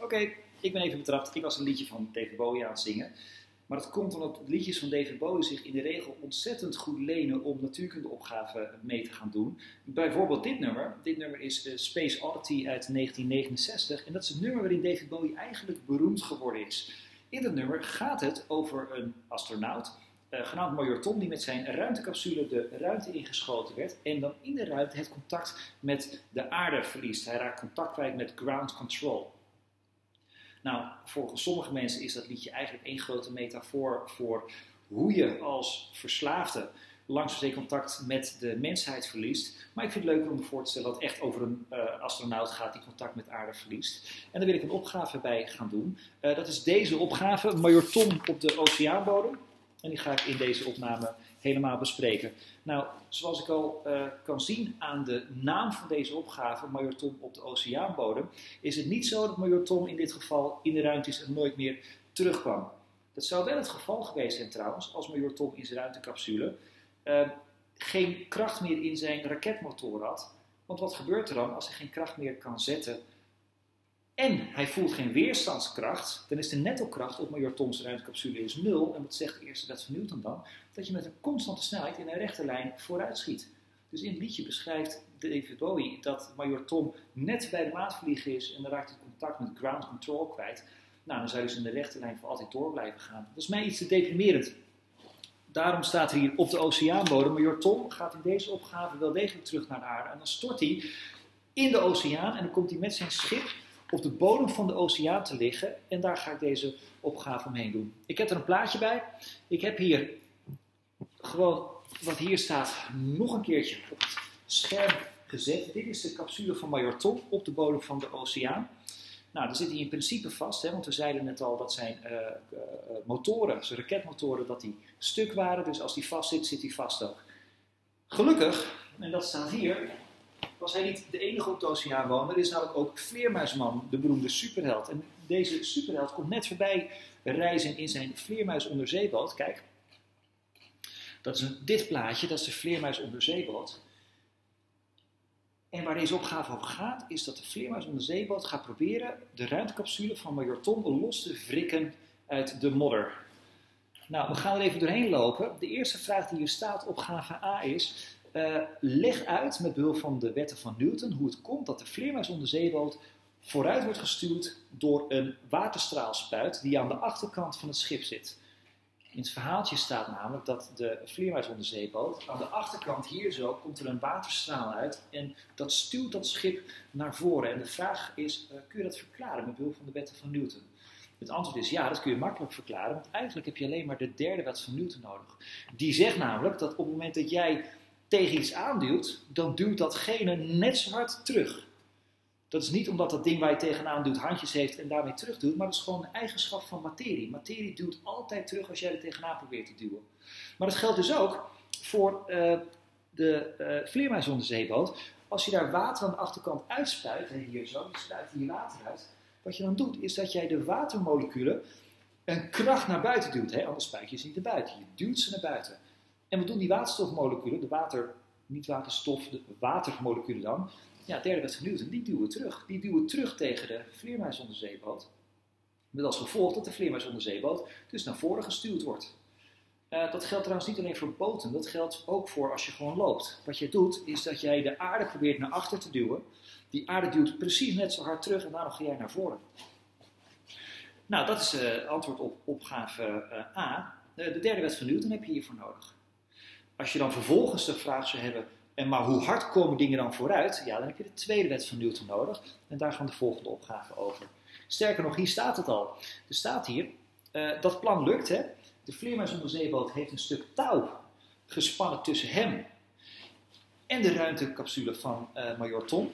Oké, ik ben even betrapt. Ik was een liedje van David Bowie aan het zingen. Maar dat komt omdat liedjes van David Bowie zich in de regel ontzettend goed lenen om natuurkundeopgaven mee te gaan doen. Bijvoorbeeld dit nummer. Dit nummer is uh, Space Oddity uit 1969. En dat is het nummer waarin David Bowie eigenlijk beroemd geworden is. In dat nummer gaat het over een astronaut, uh, genaamd Major Tom, die met zijn ruimtecapsule de ruimte ingeschoten werd. En dan in de ruimte het contact met de aarde verliest. Hij raakt contact kwijt met ground control. Nou, voor sommige mensen is dat liedje eigenlijk één grote metafoor voor hoe je als verslaafde langzaam contact met de mensheid verliest. Maar ik vind het leuker om me voor te stellen dat het echt over een uh, astronaut gaat die contact met aarde verliest. En daar wil ik een opgave bij gaan doen. Uh, dat is deze opgave, Major Tom op de oceaanbodem. En die ga ik in deze opname helemaal bespreken. Nou, zoals ik al uh, kan zien aan de naam van deze opgave, Major Tom op de oceaanbodem, is het niet zo dat Major Tom in dit geval in de ruimte is en nooit meer terugkwam. Dat zou wel het geval geweest zijn trouwens, als Major Tom in zijn ruimtecapsule uh, geen kracht meer in zijn raketmotor had. Want wat gebeurt er dan als hij geen kracht meer kan zetten en hij voelt geen weerstandskracht, dan is de netto-kracht op Major Tom's ruimtecapsule is nul. En wat zegt de eerste wet van Newton dan? Dat je met een constante snelheid in een rechte lijn vooruit schiet. Dus in het liedje beschrijft David Bowie dat Major Tom net bij de maan vliegen is en dan raakt hij contact met ground control kwijt. Nou, dan zou hij dus in de rechte lijn voor altijd door blijven gaan. Dat is mij iets te deprimerend. Daarom staat er hier op de oceaanbodem, Major Tom gaat in deze opgave wel degelijk terug naar de aarde. En dan stort hij in de oceaan en dan komt hij met zijn schip op de bodem van de oceaan te liggen. En daar ga ik deze opgave omheen doen. Ik heb er een plaatje bij. Ik heb hier gewoon wat hier staat nog een keertje op het scherm gezet. Dit is de capsule van Major Tom op de bodem van de oceaan. Nou, daar zit hij in principe vast, hè, want we zeiden net al dat zijn uh, uh, motoren, zijn raketmotoren, dat die stuk waren. Dus als die vast zit, zit hij vast ook. Gelukkig, en dat staat hier, was hij niet de enige op de oceaan wonen. Er is namelijk ook Vleermuisman, de beroemde superheld. En deze superheld komt net voorbij reizen in zijn vleermuis onderzeeboot. Kijk, dat is een, dit plaatje, dat is de vleermuis onderzeeboot. En waar deze opgave over gaat, is dat de vleermuis onderzeeboot gaat proberen de ruimtecapsule van Major Tom los te wrikken uit de modder. Nou, we gaan er even doorheen lopen. De eerste vraag die hier staat, opgave A, is: uh, leg uit met behulp van de wetten van Newton hoe het komt dat de vleermuis onderzeeboot vooruit wordt gestuurd door een waterstraalspuit die aan de achterkant van het schip zit. In het verhaaltje staat namelijk dat de vleermuis onderzeeboot aan de achterkant hier zo komt er een waterstraal uit en dat stuwt dat schip naar voren. En de vraag is, uh, kun je dat verklaren met behulp van de wetten van Newton? Het antwoord is ja, dat kun je makkelijk verklaren, want eigenlijk heb je alleen maar de derde wet van Newton nodig. Die zegt namelijk dat op het moment dat jij tegen iets aanduwt, dan duwt datgene net zo hard terug. Dat is niet omdat dat ding waar je tegenaan duwt handjes heeft en daarmee terugduwt, maar dat is gewoon een eigenschap van materie. Materie duwt altijd terug als jij er tegenaan probeert te duwen. Maar dat geldt dus ook voor uh, de uh, vleermuis zeeboot. Als je daar water aan de achterkant uitspuit, en hier zo, je spuit hier water uit. Wat je dan doet, is dat jij de watermoleculen een kracht naar buiten duwt. Hè? Anders spuit je ze niet naar buiten. Je duwt ze naar buiten. En wat doen die waterstofmoleculen, de water, niet waterstof, de watermoleculen dan? Ja, derde werd van die duwen terug. Die duwen terug tegen de vleermuis onderzeeboot. Met als gevolg dat de vleermuis onderzeeboot dus naar voren gestuurd wordt. Uh, dat geldt trouwens niet alleen voor boten, dat geldt ook voor als je gewoon loopt. Wat je doet, is dat jij de aarde probeert naar achter te duwen. Die aarde duwt precies net zo hard terug en daarom ga jij naar voren. Nou, dat is uh, antwoord op opgave uh, A. de derde wet van Newton heb je hiervoor nodig. Als je dan vervolgens de vraag zou hebben, en maar hoe hard komen dingen dan vooruit? Ja, dan heb je de tweede wet van Newton nodig. En daar gaan de volgende opgave over. Sterker nog, hier staat het al. Er staat hier, uh, dat plan lukt hè. De vleermuis onder heeft een stuk touw gespannen tussen hem en de ruimtecapsule van uh, Major Tom.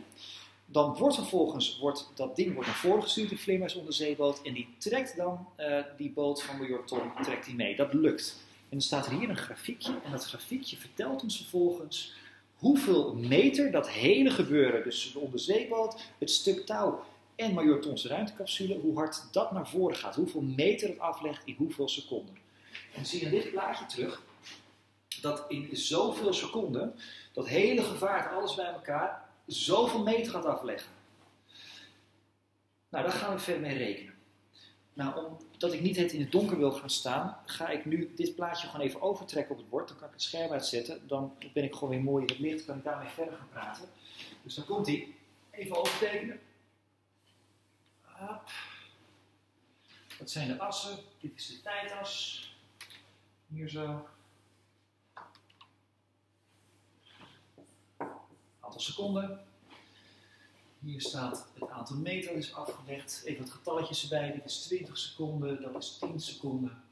Dan wordt vervolgens wordt, dat ding wordt naar voren gestuurd, de vleermuis onder. En die trekt dan uh, die boot van Major Tom trekt die mee. Dat lukt. En dan staat er hier een grafiekje. En dat grafiekje vertelt ons vervolgens hoeveel meter dat hele gebeuren, dus de onderzeeboot, het stuk touw en Major Tom's ruimtecapsule, hoe hard dat naar voren gaat. Hoeveel meter het aflegt in hoeveel seconden. En dan zie je in dit plaatje terug dat in zoveel seconden dat hele gevaart, alles bij elkaar, zoveel meter gaat afleggen. Nou, daar gaan we verder mee rekenen. Nou, omdat ik niet het in het donker wil gaan staan, ga ik nu dit plaatje gewoon even overtrekken op het bord. Dan kan ik het scherm uitzetten. Dan ben ik gewoon weer mooi in het licht. Kan ik daarmee verder gaan praten. Dus dan komt hij. Even overtekenen. Hop. Dat zijn de assen. Dit is de tijdas. Hier zo. Aantal seconden. Hier staat het aantal meter is afgelegd. Even wat getalletjes erbij. Dit is 20 seconden, dat is 10 seconden.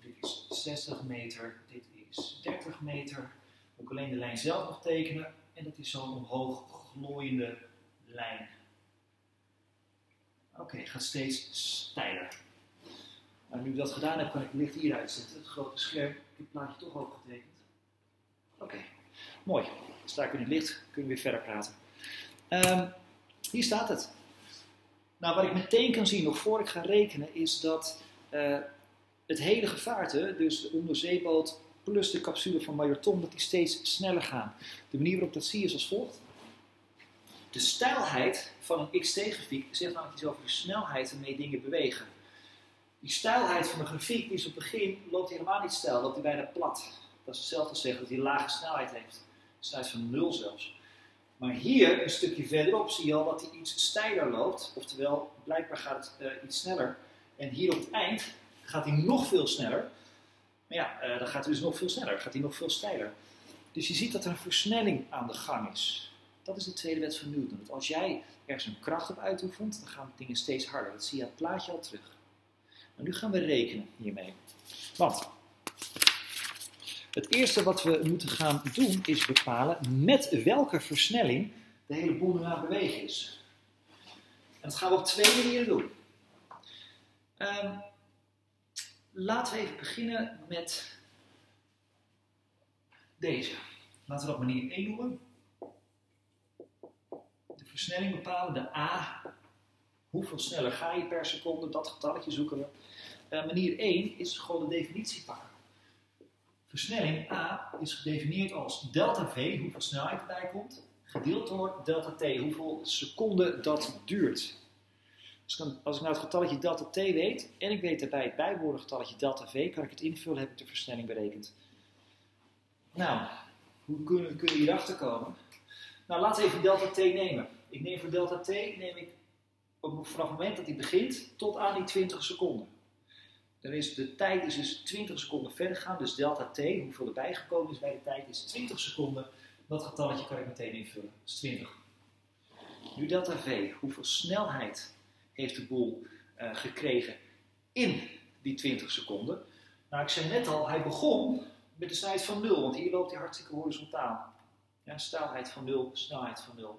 Dit is 60 meter, dit is 30 meter. Moet alleen de lijn zelf nog tekenen. En dat is zo'n omhoog glooiende lijn. Oké, gaat steeds steiler. Nu ik dat gedaan heb, kan ik het licht hier uitzetten. Het grote scherm. Ik heb het plaatje toch ook getekend. Oké, mooi. Sta ik in het licht, kunnen we weer verder praten. Um, hier staat het. Nou, wat ik meteen kan zien, nog voor ik ga rekenen, is dat uh, het hele gevaarte, dus de onderzeeboot plus de capsule van Major Tom, dat die steeds sneller gaan. De manier waarop dat zie je is als volgt. De stijlheid van een xt-grafiek zegt namelijk iets over de snelheid waarmee dingen bewegen. Die stijlheid van de grafiek, die is op het begin, loopt helemaal niet stijl, loopt hij bijna plat. Dat is hetzelfde als zeggen dat hij lage snelheid heeft. Een snelheid van nul zelfs. Maar hier, een stukje verderop, zie je al dat hij iets steiler loopt. Oftewel, blijkbaar gaat het uh, iets sneller. En hier op het eind gaat hij nog veel sneller. Maar ja, uh, dan gaat hij dus nog veel sneller. Gaat hij nog veel steiler. Dus je ziet dat er een versnelling aan de gang is. Dat is de tweede wet van Newton. Dat als jij ergens een kracht op uitoefent, dan gaan dingen steeds harder. Dat zie je aan het plaatje al terug. Maar nu gaan we rekenen hiermee. Want het eerste wat we moeten gaan doen is bepalen met welke versnelling de hele boel nu bewegen is. En dat gaan we op twee manieren doen. Um, laten we even beginnen met deze. Laten we dat manier 1 noemen. De versnelling bepalen, de A. Hoeveel sneller ga je per seconde? Dat getalletje zoeken we. Uh, manier 1 is gewoon de definitie pakken. Versnelling A is gedefinieerd als delta v, hoeveel snelheid erbij komt, gedeeld door delta t, hoeveel seconden dat duurt. Dus als ik nou het getalletje delta t weet, en ik weet daarbij het bijbehorende getalletje delta v, kan ik het invullen, heb ik de versnelling berekend. Nou, hoe kunnen, we hierachter komen? Nou, laten we even delta t nemen. Ik neem voor delta t, neem ik vanaf het moment dat hij begint, tot aan die 20 seconden. Dan is de tijd is dus 20 seconden verder gegaan. Dus delta t, hoeveel erbij gekomen is bij de tijd, is 20 seconden. Dat getalletje kan ik meteen invullen. Dat is 20. Nu delta v, hoeveel snelheid heeft de boel uh, gekregen in die 20 seconden? Nou, ik zei net al, hij begon met de snelheid van 0, want hier loopt hij hartstikke horizontaal. Ja, snelheid van 0, snelheid van 0.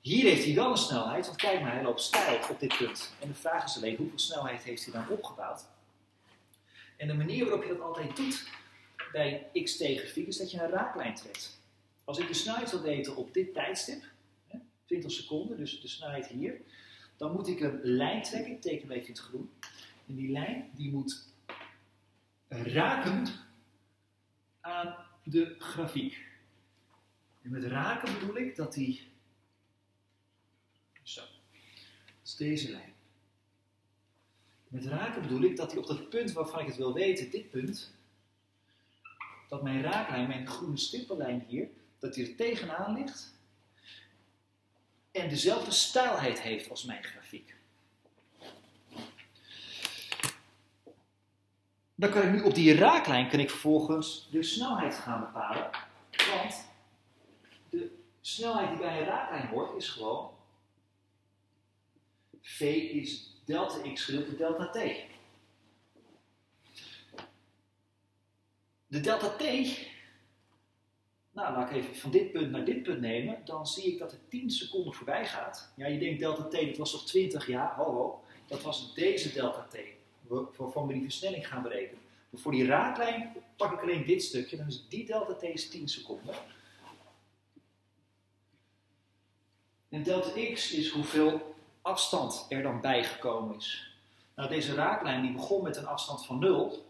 Hier heeft hij wel een snelheid, want kijk maar, hij loopt stijl op dit punt. En de vraag is alleen, hoeveel snelheid heeft hij dan opgebouwd? En de manier waarop je dat altijd doet bij x tegen grafiek is dat je een raaklijn trekt. Als ik de snelheid wil weten op dit tijdstip, 20 seconden, dus de snelheid hier, dan moet ik een lijn trekken, ik teken even in het groen. En die lijn die moet raken aan de grafiek. En met raken bedoel ik dat die zo. Dat deze lijn. Met raken bedoel ik dat hij op dat punt waarvan ik het wil weten, dit punt, dat mijn raaklijn, mijn groene stippellijn hier, dat die er tegenaan ligt en dezelfde stijlheid heeft als mijn grafiek. Dan kan ik nu op die raaklijn kan ik vervolgens de snelheid gaan bepalen. Want de snelheid die bij een raaklijn hoort is gewoon V is delta x gedeeld door delta t. De delta t, nou laat ik even van dit punt naar dit punt nemen, dan zie ik dat het 10 seconden voorbij gaat. Ja, je denkt delta t, dat was toch 20 jaar, ho dat was deze delta t, waarvan we die versnelling gaan berekenen. Maar voor die raaklijn pak ik alleen dit stukje, dan is die delta t is 10 seconden. En delta x is hoeveel afstand er dan bijgekomen is. Nou, deze raaklijn die begon met een afstand van 0.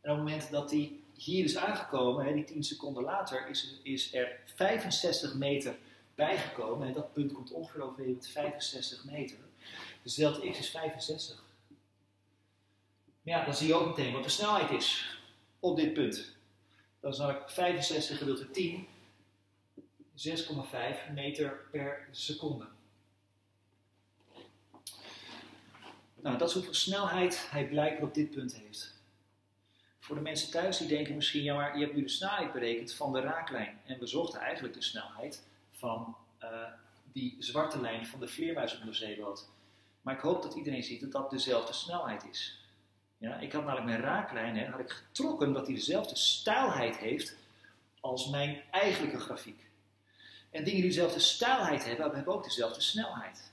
En op het moment dat die hier is aangekomen, hè, die 10 seconden later, is, is er 65 meter bijgekomen. En dat punt komt ongeveer overeen met 65 meter. Dus delta x is 65. Maar ja, dan zie je ook meteen wat de snelheid is op dit punt. Dat is namelijk 65 gedeeld door 10, 6,5 meter per seconde. Nou, dat is hoeveel snelheid hij blijkbaar op dit punt heeft. Voor de mensen thuis die denken misschien, ja maar je hebt nu de snelheid berekend van de raaklijn. En we zochten eigenlijk de snelheid van uh, die zwarte lijn van de vleermuis onderzeeboot. Maar ik hoop dat iedereen ziet dat dat dezelfde snelheid is. Ja, ik had namelijk mijn raaklijn hè, had ik getrokken dat die dezelfde stijlheid heeft als mijn eigenlijke grafiek. En dingen die dezelfde stijlheid hebben, hebben ook dezelfde snelheid.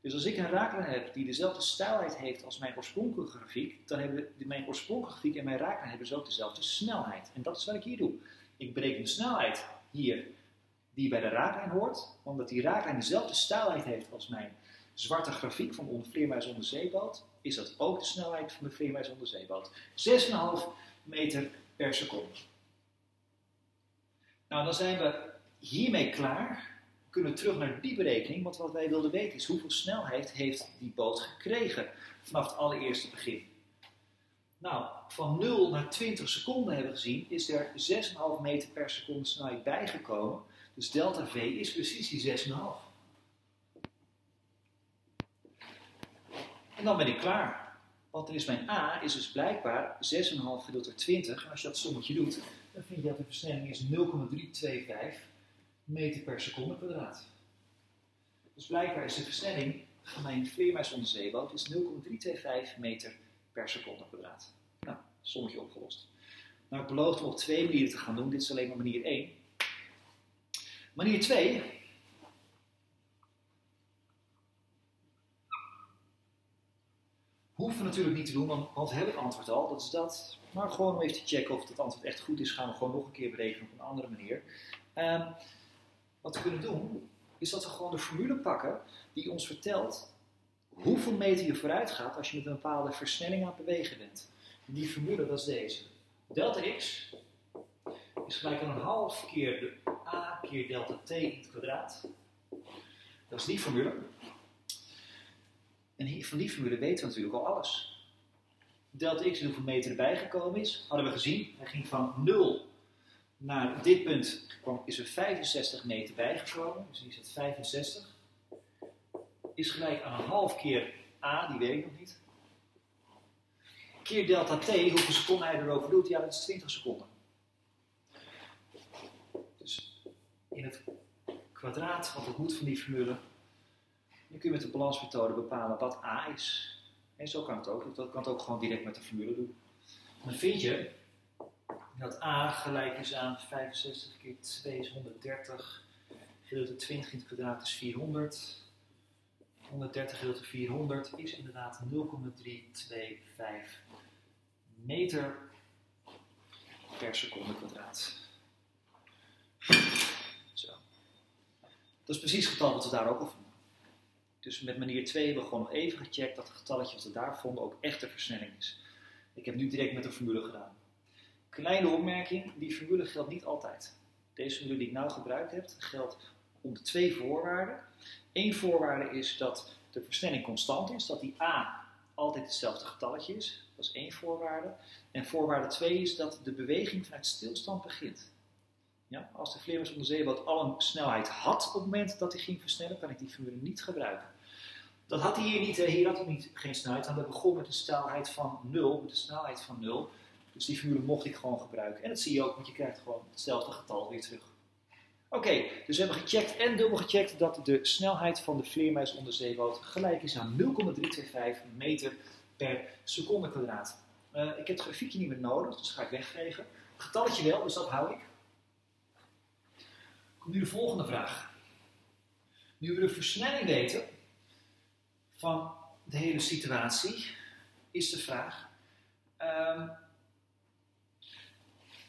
Dus als ik een raaklijn heb die dezelfde stijlheid heeft als mijn oorspronkelijke grafiek, dan hebben mijn oorspronkelijke grafiek en mijn raaklijn hebben dus ook dezelfde snelheid. En dat is wat ik hier doe. Ik bereken de snelheid hier die bij de raaklijn hoort, omdat die raaklijn dezelfde stijlheid heeft als mijn zwarte grafiek van de vleermuis onder is dat ook de snelheid van de vleermuis onder zeeboot. 6,5 meter per seconde. Nou, dan zijn we hiermee klaar. We kunnen terug naar die berekening, want wat wij wilden weten is hoeveel snelheid heeft die boot gekregen vanaf het allereerste begin. Nou, van 0 naar 20 seconden hebben we gezien, is er 6,5 meter per seconde snelheid bijgekomen. Dus delta V is precies die 6,5. En dan ben ik klaar. Want dan is mijn A is dus blijkbaar 6,5 gedeeld door 20. En als je dat sommetje doet, dan vind je dat de versnelling is 0,325 meter per seconde kwadraat. Dus blijkbaar is de versnelling van mijn vleermuis onder zeeboot is 0,325 meter per seconde kwadraat. Nou, sommetje opgelost. Nou, ik beloofde op twee manieren te gaan doen. Dit is alleen maar manier 1. Manier 2. Hoeven we natuurlijk niet te doen, want, we hebben het antwoord al. Dat is dat. Maar gewoon om even te checken of het antwoord echt goed is, gaan we gewoon nog een keer berekenen op een andere manier. Um, wat we kunnen doen, is dat we gewoon de formule pakken die ons vertelt hoeveel meter je vooruit gaat als je met een bepaalde versnelling aan het bewegen bent. die formule, is deze. Delta x is gelijk aan een half keer de a keer delta t in het kwadraat. Dat is die formule. En van die formule weten we natuurlijk al alles. Delta x, hoeveel meter erbij gekomen is, hadden we gezien. Hij ging van 0 naar dit punt is er 65 meter bijgekomen. Dus hier zit 65. Is gelijk aan een half keer a, die weet ik nog niet. Keer delta t, hoeveel seconden hij erover doet? Ja, dat is 20 seconden. Dus in het kwadraat wat het moet van die formule, dan kun je met de balansmethode bepalen wat a is. En zo kan het ook. Dat kan het ook gewoon direct met de formule doen. Dan vind je dat a gelijk is aan 65 keer 2 is 130, gedeeld door 20 in het kwadraat is 400. 130 gedeeld door 400 is inderdaad 0,325 meter per seconde kwadraat. Zo. Dat is precies het getal wat we daar ook al vonden. Dus met manier 2 hebben we gewoon nog even gecheckt dat het getalletje wat we daar vonden ook echt de versnelling is. Ik heb nu direct met de formule gedaan. Kleine opmerking, die formule geldt niet altijd. Deze formule die ik nou gebruikt heb, geldt onder twee voorwaarden. Eén voorwaarde is dat de versnelling constant is, dat die a altijd hetzelfde getalletje is. Dat is één voorwaarde. En voorwaarde 2 is dat de beweging vanuit stilstand begint. Ja, als de vleermuis onder zeeboot al een snelheid had op het moment dat hij ging versnellen, kan ik die formule niet gebruiken. Dat had hij hier niet. Hier had hij niet, geen snelheid. Hij begon met een snelheid van 0, met een snelheid van 0. Dus die formule mocht ik gewoon gebruiken. En dat zie je ook, want je krijgt gewoon hetzelfde getal weer terug. Oké, dus we hebben gecheckt en dubbel gecheckt dat de snelheid van de vleermuis onder zeeboot gelijk is aan 0,325 meter per seconde kwadraat. Uh, ik heb het grafiekje niet meer nodig, dus ga ik wegvegen. Het getalletje wel, dus dat hou ik. Komt nu de volgende vraag. Nu we de versnelling weten van de hele situatie, is de vraag: um,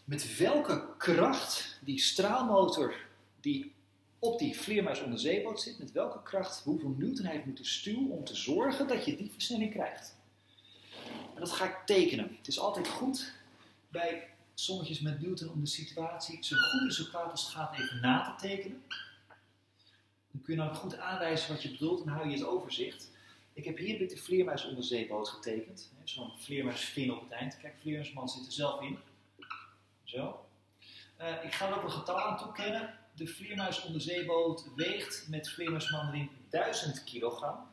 met welke kracht die straalmotor die op die vleermuis onder zeeboot zit, met welke kracht, hoeveel newton hij heeft moeten stuwen om te zorgen dat je die versnelling krijgt. En dat ga ik tekenen. Het is altijd goed bij sommetjes met Newton om de situatie zo goed en zo kwaad als het gaat even na te tekenen. Dan kun je nou goed aanwijzen wat je bedoelt en hou je het overzicht. Ik heb hier de vleermuis onder zeeboot getekend. Zo'n vleermuisvin op het eind. Kijk, vleermuisman zit er zelf in. Zo. Uh, ik ga ook een getal aan toekennen. De vleermuis onder zeeboot weegt met vleermuisman erin 1000 kilogram.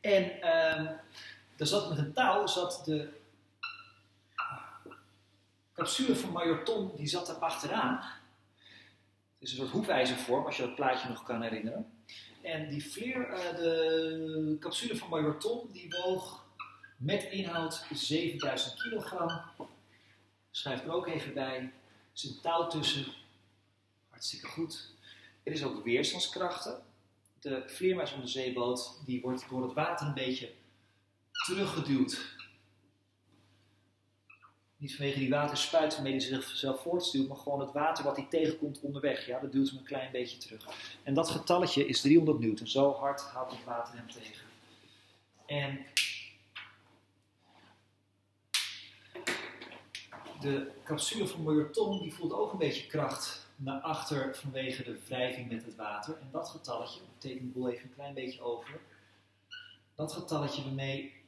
En uh, er zat met een touw zat de capsule van Major Tom, die zat er achteraan. Het is een soort hoefijzervorm, als je dat plaatje nog kan herinneren. En die vleer, uh, de capsule van Major Tom, die woog met inhoud 7000 kilogram. Schrijf er ook even bij. Er zit touw tussen. Hartstikke goed. Er is ook weerstandskrachten. De vleermuis onder de zeeboot die wordt door het water een beetje teruggeduwd. Niet vanwege die waterspuit waarmee hij zichzelf voortstuurt, maar gewoon het water wat hij tegenkomt onderweg. Ja, dat duwt hem een klein beetje terug. En dat getalletje is 300 newton. Zo hard houdt het water hem tegen. En de capsule van Major die voelt ook een beetje kracht naar achter vanwege de wrijving met het water. En dat getalletje, ik teken de boel even een klein beetje over. Dat getalletje waarmee.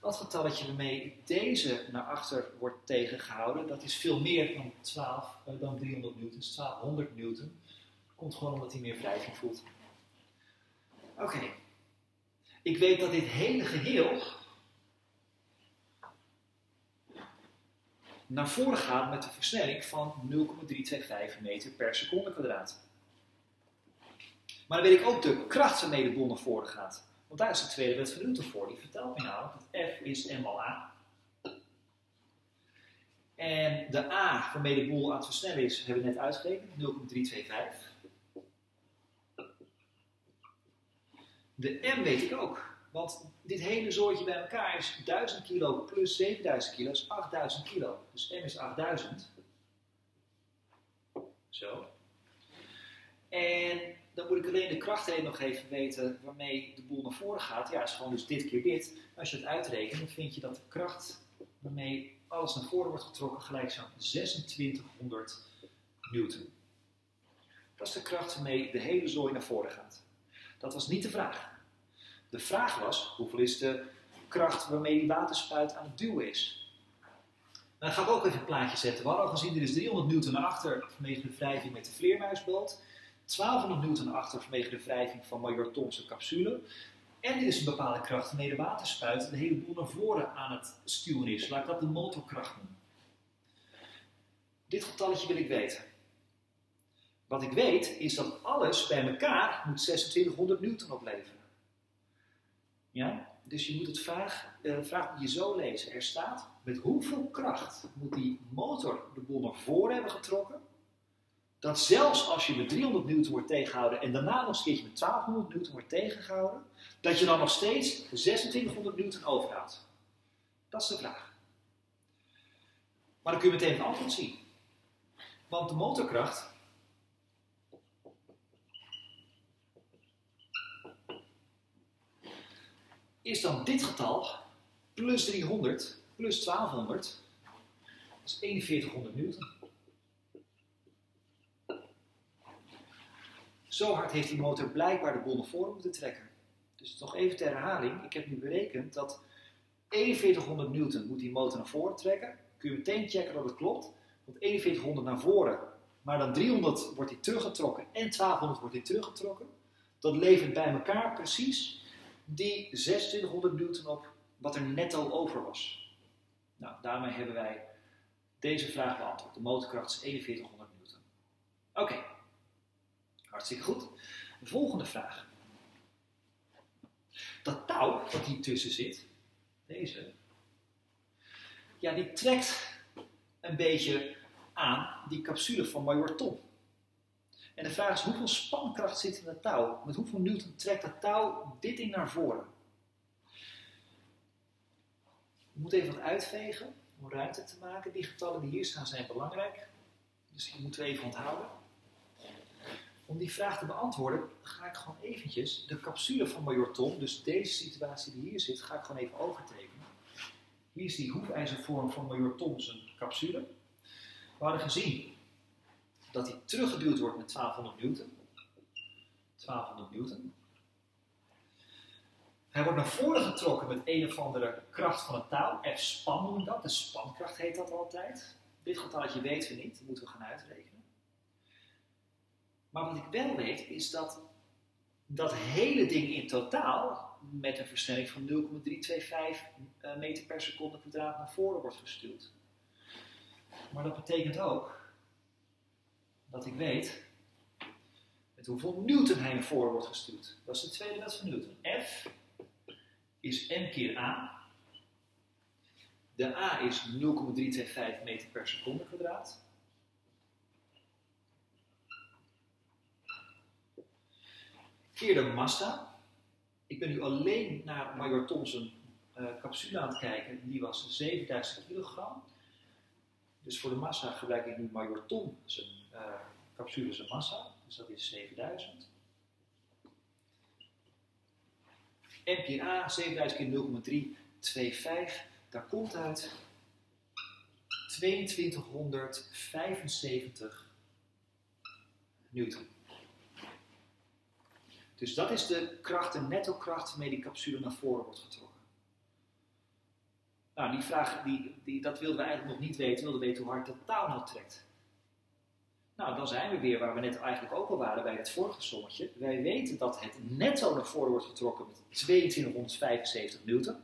Dat getalletje waarmee deze naar achter wordt tegengehouden, dat is veel meer dan 12, uh, dan 300 newton, dus 1200 newton. Komt gewoon omdat hij meer wrijving voelt. Oké. Ik weet dat dit hele geheel naar voren gaat met een versnelling van 0,325 meter per seconde kwadraat. Maar dan weet ik ook de kracht waarmee de bol naar voren gaat. Want daar is de tweede wet van Newton voor. Die vertelt me namelijk dat F is m mal a. En de A waarmee de boel aan het versnellen is, hebben we net uitgerekend, 0,325. De M weet ik ook. Want dit hele zooitje bij elkaar is 1000 kilo plus 7000 kilo is 8000 kilo. Dus M is 8000. Zo. En dan moet ik alleen de kracht nog even weten waarmee de boel naar voren gaat. Ja, is gewoon dus dit keer dit. Als je het uitrekent, dan vind je dat de kracht waarmee alles naar voren wordt getrokken gelijk zo'n 2600 newton. Dat is de kracht waarmee de hele zooi naar voren gaat. Dat was niet de vraag. De vraag was, hoeveel is de kracht waarmee die waterspuit aan het duwen is? Dan ga ik ook even een plaatje zetten. We al gezien, er is 300 newton naar achter vanwege de wrijving met de vleermuisboot. 1200 newton naar achter vanwege de wrijving van Major capsule. En er is een bepaalde kracht waarmee de waterspuit de hele boel naar voren aan het stuwen is. Laat ik dat de motorkracht noemen. Dit getalletje wil ik weten. Wat ik weet is dat alles bij elkaar moet 2600 newton opleveren. Ja? Dus je moet het vraag, uh, vraag je zo lezen. Er staat, met hoeveel kracht moet die motor de boel naar voren hebben getrokken, dat zelfs als je met 300 newton wordt tegengehouden en daarna nog eens keertje met 1200 newton wordt tegengehouden, dat je dan nog steeds 2600 newton overhoudt. Dat is de vraag. Maar dan kun je meteen het antwoord zien. Want de motorkracht is dan dit getal plus 300 plus 1200. Dat is 4100 newton. Zo hard heeft die motor blijkbaar de bol naar voren moeten trekken. Dus nog even ter herhaling. Ik heb nu berekend dat 4100 newton moet die motor naar voren trekken. Kun je meteen checken dat het klopt. Want 4100 naar voren, maar dan 300 wordt hij teruggetrokken en 1200 wordt hij teruggetrokken. Dat levert bij elkaar precies die 2600 newton op wat er netto over was. Nou, daarmee hebben wij deze vraag beantwoord. De motorkracht is 4100 newton. Oké, hartstikke goed. De volgende vraag. Dat touw wat hier tussen zit, deze, ja, die trekt een beetje aan die capsule van Major Tom. En de vraag is, hoeveel spankracht zit in dat touw? Met hoeveel newton trekt dat touw dit ding naar voren? Je moet even wat uitvegen om ruimte te maken. Die getallen die hier staan zijn belangrijk. Dus die moeten we even onthouden. Om die vraag te beantwoorden ga ik gewoon eventjes de capsule van Major Tom, dus deze situatie die hier zit, ga ik gewoon even overtekenen. Hier is die hoefijzervorm van Major Thomson capsule. We hadden gezien dat hij teruggeduwd wordt met 1200 newton. 1200 newton. Hij wordt naar voren getrokken met een of andere kracht van het touw. F span noemen dat. De spankracht heet dat altijd. Dit getalletje weten we niet. Dat moeten we gaan uitrekenen. Maar wat ik wel weet is dat dat hele ding in totaal met een versnelling van 0,325 eh, meter per seconde kwadraat naar voren wordt gestuurd. Maar dat betekent ook dat ik weet met hoeveel newton hij naar voren wordt gestuurd. Dat is de tweede wet van Newton. F is m keer a. De a is 0,325 meter per seconde kwadraat. Keer de massa. Ik ben nu alleen naar Major Thomson uh, capsule aan het kijken. Die was 7000 kilogram. Dus voor de massa gebruik ik nu Major Tom zijn uh, capsule zijn massa. Dus dat is 7000. MPA 7000 keer 0,325. Daar komt uit 2275 newton. Dus dat is de kracht, de netto kracht waarmee die capsule naar voren wordt getrokken. Nou, die vraag, die, die, dat wilden we eigenlijk nog niet weten. We wilden weten hoe hard de touw nou trekt. Nou, dan zijn we weer waar we net eigenlijk ook al waren bij het vorige sommetje. Wij weten dat het netto naar voren wordt getrokken met 2275 newton.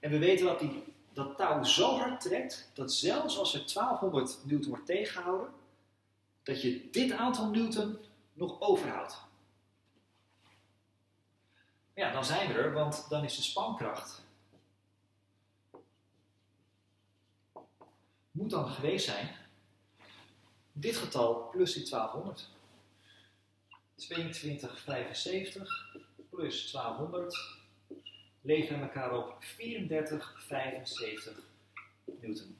En we weten dat die, dat touw zo hard trekt, dat zelfs als er 1200 newton wordt tegengehouden, dat je dit aantal newton nog overhoudt. Ja, dan zijn we er, want dan is de spankracht. Moet dan geweest zijn dit getal plus die 1200. 2275 plus 1200 leveren elkaar op 3475 newton.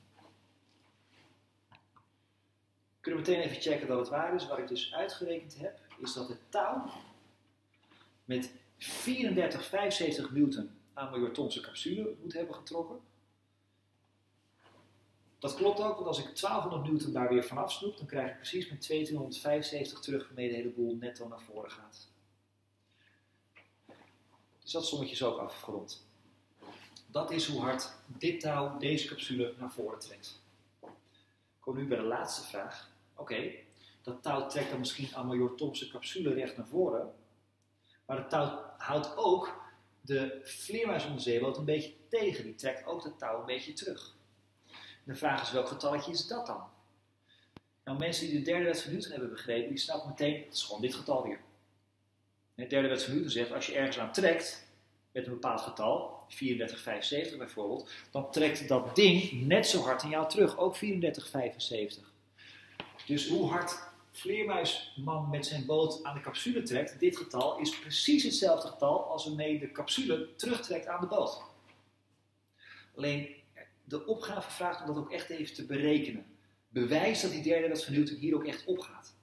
Kunnen we meteen even checken dat het waar is. Wat ik dus uitgerekend heb, is dat het touw met 3475 newton aan Major Thomson capsule moet hebben getrokken. Dat klopt ook, want als ik 1200 newton daar weer vanaf snoep, dan krijg ik precies met 2275 terug waarmee de hele boel netto naar voren gaat. Dus dat sommetje is ook afgerond. Dat is hoe hard dit touw deze capsule naar voren trekt. Kom nu bij de laatste vraag. Oké, dat touw trekt dan misschien aan Major Thomson capsule recht naar voren. Maar het touw houdt ook de vleermuis om de zeeboot een beetje tegen. Die trekt ook het touw een beetje terug. De vraag is welk getalletje is dat dan? Nou, mensen die de derde wet van Newton hebben begrepen, die snappen meteen, het is gewoon dit getal weer. De derde wet van Newton zegt, als je ergens aan trekt, met een bepaald getal, 34,75 bijvoorbeeld, dan trekt dat ding net zo hard in jou terug, ook 34,75. Dus hoe hard Vleermuisman met zijn boot aan de capsule trekt, dit getal is precies hetzelfde getal als waarmee de capsule terugtrekt aan de boot. Alleen de opgave vraagt om dat ook echt even te berekenen. Bewijs dat die derde wet van Newton hier ook echt opgaat.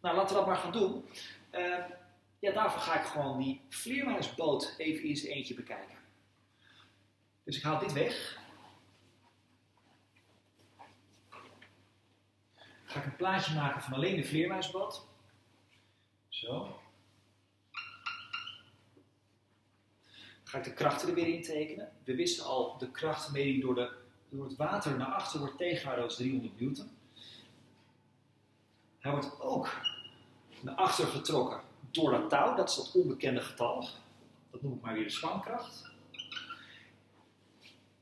Nou, laten we dat maar gaan doen. Uh, ja, daarvoor ga ik gewoon die vleermuisboot even zijn eentje bekijken. Dus ik haal dit weg. Ga ik een plaatje maken van alleen de vleermuisboot. Zo. Ga ik de krachten er weer in tekenen. We wisten al, de kracht waarmee door, de, door het water naar achter wordt tegengehouden als 300 newton. Hij wordt ook naar achter getrokken door dat touw, dat is dat onbekende getal. Dat noem ik maar weer de spankracht.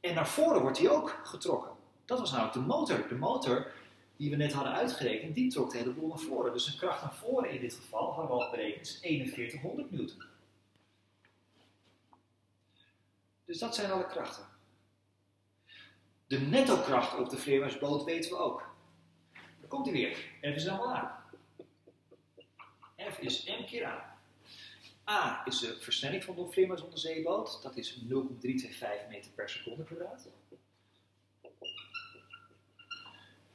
En naar voren wordt hij ook getrokken. Dat was namelijk de motor. De motor die we net hadden uitgerekend, die trok de hele boel naar voren. Dus een kracht naar voren in dit geval, hadden we al berekend, is 4100 newton. Dus dat zijn alle krachten. De netto-kracht op de vleermuisboot weten we ook. Dan komt hij weer. F is allemaal A. F is m keer A. A is de versnelling van de vleermuis op de zeeboot. Dat is 0,325 meter per seconde kwadraat.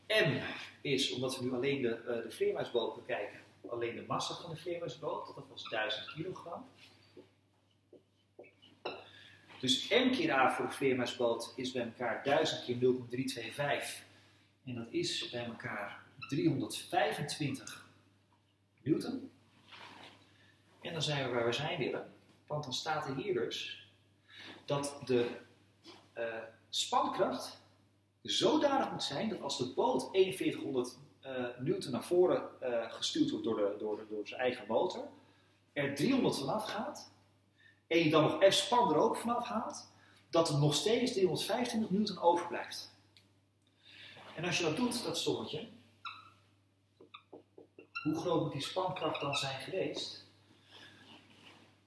M is, omdat we nu alleen de, uh, de bekijken, alleen de massa van de vleermuisboot. Dat was 1000 kilogram. Dus m keer a voor vleermuisboot is bij elkaar 1000 keer 0,325. En dat is bij elkaar 325 newton. En dan zijn we waar we zijn willen. Want dan staat er hier dus dat de uh, spankracht zodanig moet zijn dat als de boot 4100 uh, newton naar voren uh, gestuurd wordt door, de, door, de, door zijn eigen motor, er 300 vanaf gaat, en je dan nog F span er ook vanaf haalt, dat er nog steeds 325 newton overblijft. En als je dat doet, dat sommetje, hoe groot moet die spankracht dan zijn geweest?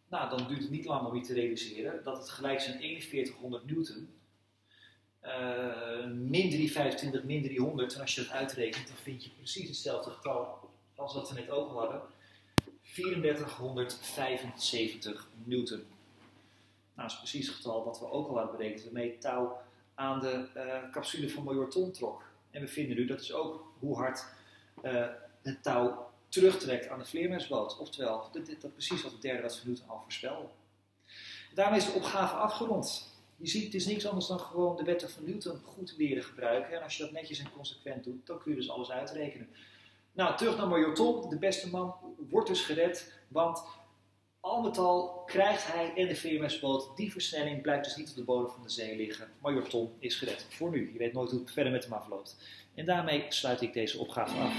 Nou, dan duurt het niet lang om je te realiseren dat het gelijk zijn 4100 newton uh, min 325 min 300. En als je dat uitrekent, dan vind je precies hetzelfde getal als wat we net ook hadden. 3475 newton. Nou, dat is precies het getal wat we ook al hadden berekend. Waarmee het touw aan de uh, capsule van Major Tom trok. En we vinden nu dat is ook hoe hard uh, het touw terugtrekt aan de vleermuisboot. Oftewel, dat, dat, dat precies wat de derde wat van Newton al voorspelde. Daarmee is de opgave afgerond. Je ziet, het is niks anders dan gewoon de wetten van Newton goed leren gebruiken. En als je dat netjes en consequent doet, dan kun je dus alles uitrekenen. Nou, terug naar Major Tom. De beste man wordt dus gered, want al met al krijgt hij en de VMS-boot die versnelling, blijft dus niet op de bodem van de zee liggen. Major Tom is gered. Voor nu. Je weet nooit hoe het verder met hem afloopt. En daarmee sluit ik deze opgave af.